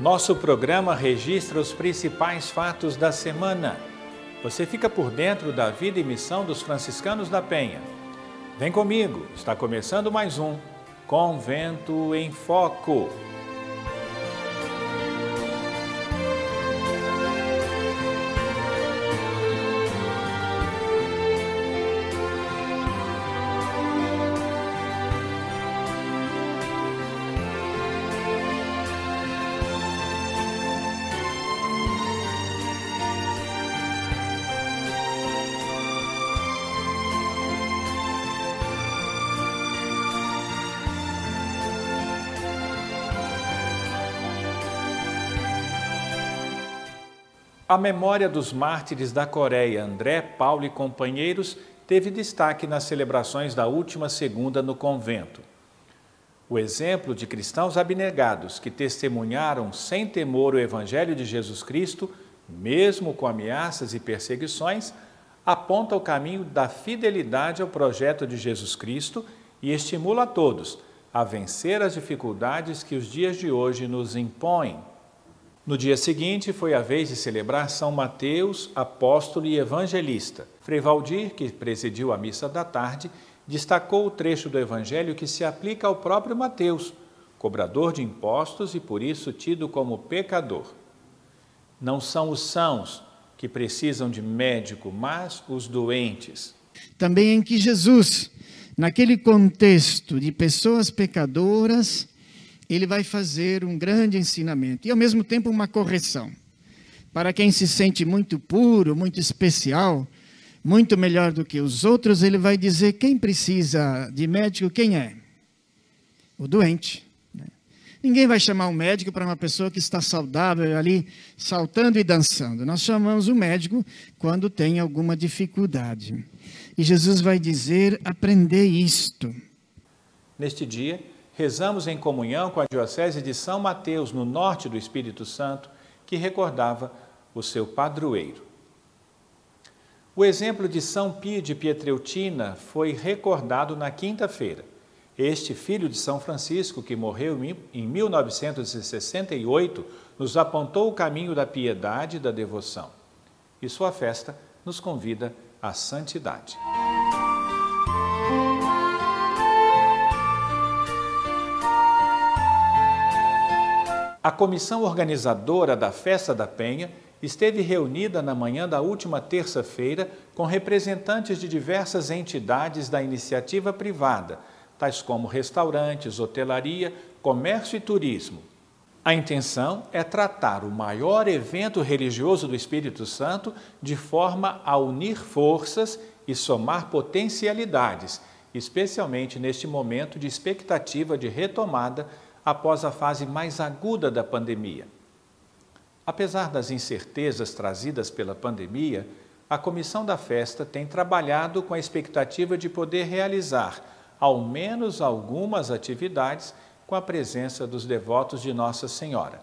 Nosso programa registra os principais fatos da semana. Você fica por dentro da vida e missão dos franciscanos da Penha. Vem comigo, está começando mais um Convento em Foco. A memória dos mártires da Coreia, André, Paulo e companheiros, teve destaque nas celebrações da última segunda no convento. O exemplo de cristãos abnegados que testemunharam sem temor o Evangelho de Jesus Cristo, mesmo com ameaças e perseguições, aponta o caminho da fidelidade ao projeto de Jesus Cristo e estimula a todos a vencer as dificuldades que os dias de hoje nos impõem. No dia seguinte, foi a vez de celebrar São Mateus, apóstolo e evangelista. Frei Valdir, que presidiu a missa da tarde, destacou o trecho do evangelho que se aplica ao próprio Mateus, cobrador de impostos e por isso tido como pecador. Não são os sãos que precisam de médico, mas os doentes. Também em que Jesus, naquele contexto de pessoas pecadoras, ele vai fazer um grande ensinamento e, ao mesmo tempo, uma correção. Para quem se sente muito puro, muito especial, muito melhor do que os outros, ele vai dizer quem precisa de médico, quem é? O doente. Né? Ninguém vai chamar um médico para uma pessoa que está saudável ali, saltando e dançando. Nós chamamos o médico quando tem alguma dificuldade. E Jesus vai dizer: aprender isto. Neste dia, rezamos em comunhão com a Diocese de São Mateus, no norte do Espírito Santo, que recordava o seu padroeiro. O exemplo de São Pio de Pietreutina foi recordado na quinta-feira. Este filho de São Francisco, que morreu em 1968, nos apontou o caminho da piedade e da devoção. E sua festa nos convida à santidade. A comissão organizadora da Festa da Penha esteve reunida na manhã da última terça-feira com representantes de diversas entidades da iniciativa privada, tais como restaurantes, hotelaria, comércio e turismo. A intenção é tratar o maior evento religioso do Espírito Santo de forma a unir forças e somar potencialidades, especialmente neste momento de expectativa de retomada após a fase mais aguda da pandemia. Apesar das incertezas trazidas pela pandemia, a comissão da festa tem trabalhado com a expectativa de poder realizar ao menos algumas atividades com a presença dos devotos de Nossa Senhora.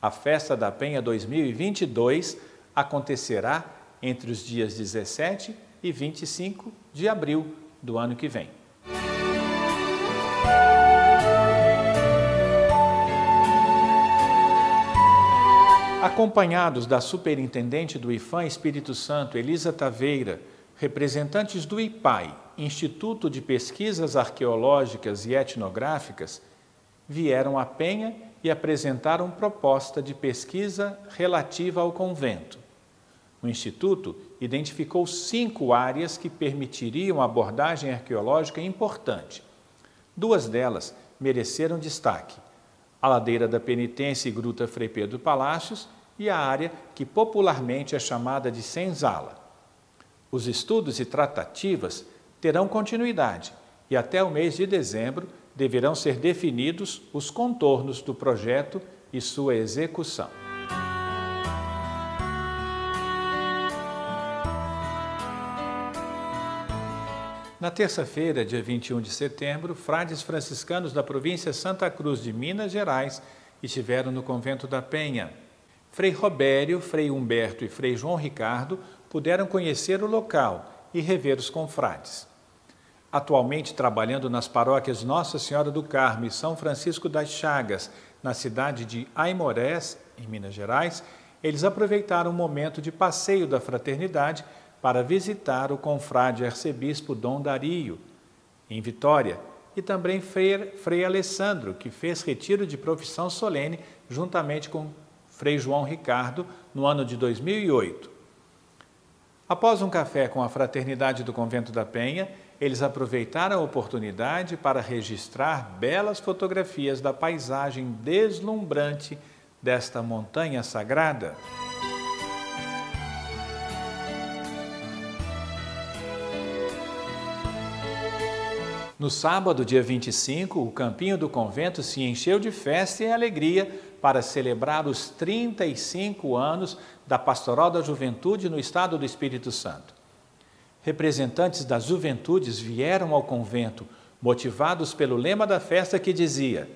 A Festa da Penha 2022 acontecerá entre os dias 17 e 25 de abril do ano que vem. Acompanhados da superintendente do IFAM Espírito Santo, Elisa Taveira, representantes do IPAI, Instituto de Pesquisas Arqueológicas e Etnográficas, vieram à Penha e apresentaram proposta de pesquisa relativa ao convento. O Instituto identificou cinco áreas que permitiriam abordagem arqueológica importante. Duas delas mereceram destaque: a Ladeira da Penitência e Gruta Frei Pedro Palácios e a área que popularmente é chamada de senzala. Os estudos e tratativas terão continuidade e até o mês de dezembro deverão ser definidos os contornos do projeto e sua execução. Na terça-feira, dia 21 de setembro, frades franciscanos da província Santa Cruz de Minas Gerais estiveram no convento da Penha Frei Robério, Frei Humberto e Frei João Ricardo puderam conhecer o local e rever os confrades. Atualmente trabalhando nas paróquias Nossa Senhora do Carmo e São Francisco das Chagas, na cidade de Aimorés, em Minas Gerais, eles aproveitaram o momento de passeio da fraternidade para visitar o confrade arcebispo Dom Dario, em Vitória, e também Frei, Frei Alessandro, que fez retiro de profissão solene juntamente com Frei João Ricardo no ano de 2008. Após um café com a fraternidade do Convento da Penha, eles aproveitaram a oportunidade para registrar belas fotografias da paisagem deslumbrante desta montanha sagrada. No sábado, dia 25, o campinho do convento se encheu de festa e alegria para celebrar os 35 anos da Pastoral da Juventude no estado do Espírito Santo. Representantes das juventudes vieram ao convento, motivados pelo lema da festa que dizia: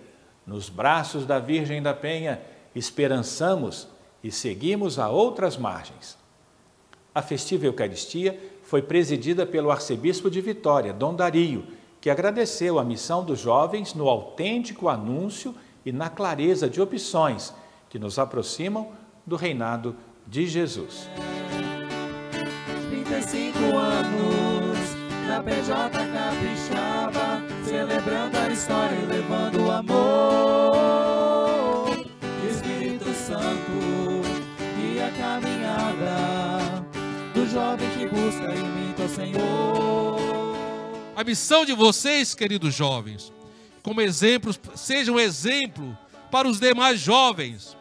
Nos braços da Virgem da Penha esperançamos e seguimos a outras margens. A festiva Eucaristia foi presidida pelo arcebispo de Vitória, Dom Dario, que agradeceu a missão dos jovens no autêntico anúncio e na clareza de opções que nos aproximam do reinado de Jesus. 35 anos na PJ Capixaba, celebrando a história e levando o amor. Espírito Santo e a caminhada do jovem que busca e imita o Senhor. A missão de vocês, queridos jovens, como exemplos, seja um exemplo para os demais jovens.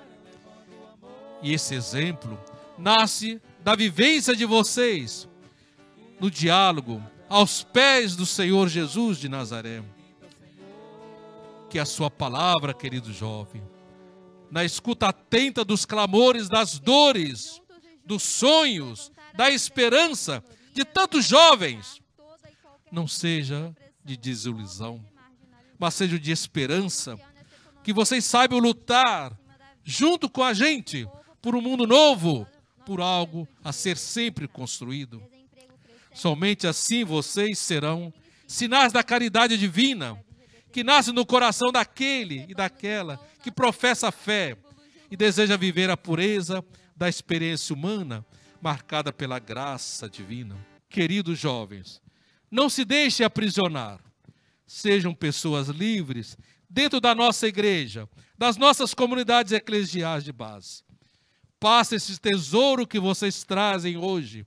E esse exemplo nasce da vivência de vocês no diálogo aos pés do Senhor Jesus de Nazaré. Que a sua palavra, querido jovem, na escuta atenta dos clamores, das dores, dos sonhos, da esperança de tantos jovens, não seja de desilusão, mas seja de esperança. Que vocês saibam lutar junto com a gente por um mundo novo, por algo a ser sempre construído. Somente assim vocês serão sinais da caridade divina, que nasce no coração daquele e daquela que professa a fé e deseja viver a pureza da experiência humana marcada pela graça divina. Queridos jovens, não se deixe aprisionar. Sejam pessoas livres dentro da nossa igreja, das nossas comunidades eclesiais de base. Passe esse tesouro que vocês trazem hoje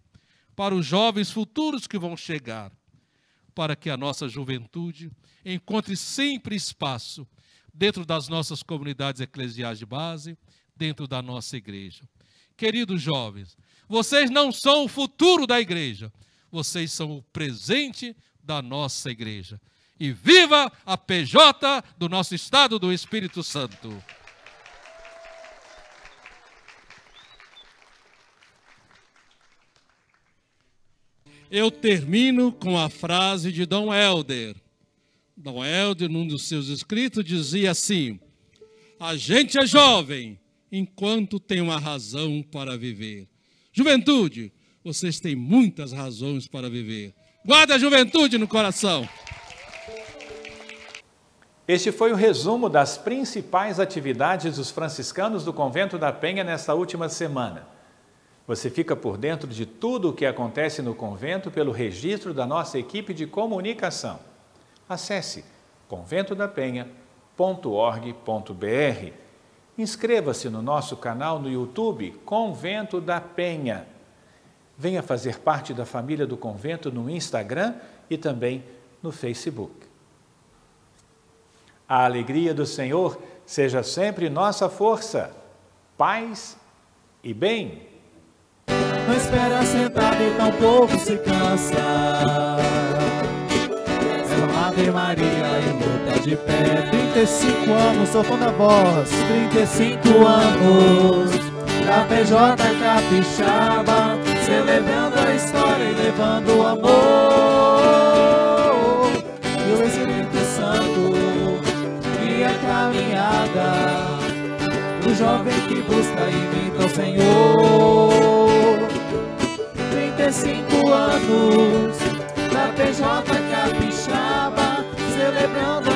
para os jovens futuros que vão chegar, para que a nossa juventude encontre sempre espaço dentro das nossas comunidades eclesiais de base, dentro da nossa igreja. Queridos jovens, vocês não são o futuro da igreja, vocês são o presente da nossa igreja. E viva a PJ do nosso Estado do Espírito Santo. Eu termino com a frase de Dom Helder. Dom Helder, num dos seus escritos, dizia assim: A gente é jovem enquanto tem uma razão para viver. Juventude, vocês têm muitas razões para viver. Guarda a juventude no coração. Este foi o resumo das principais atividades dos franciscanos do Convento da Penha nesta última semana. Você fica por dentro de tudo o que acontece no convento pelo registro da nossa equipe de comunicação. Acesse conventodapenha.org.br. Inscreva-se no nosso canal no YouTube Convento da Penha. Venha fazer parte da família do convento no Instagram e também no Facebook. A alegria do Senhor seja sempre nossa força, paz e bem. Não espera sentado e tão pouco se cansa. É uma Ave Maria e luta de pé. 35 anos, soltando a voz. 35 anos, da PJ Capixaba celebrando a história e levando o amor. E o Espírito Santo e a caminhada do jovem que busca e imita o Senhor. 35 anos da PJ Capixaba, celebrando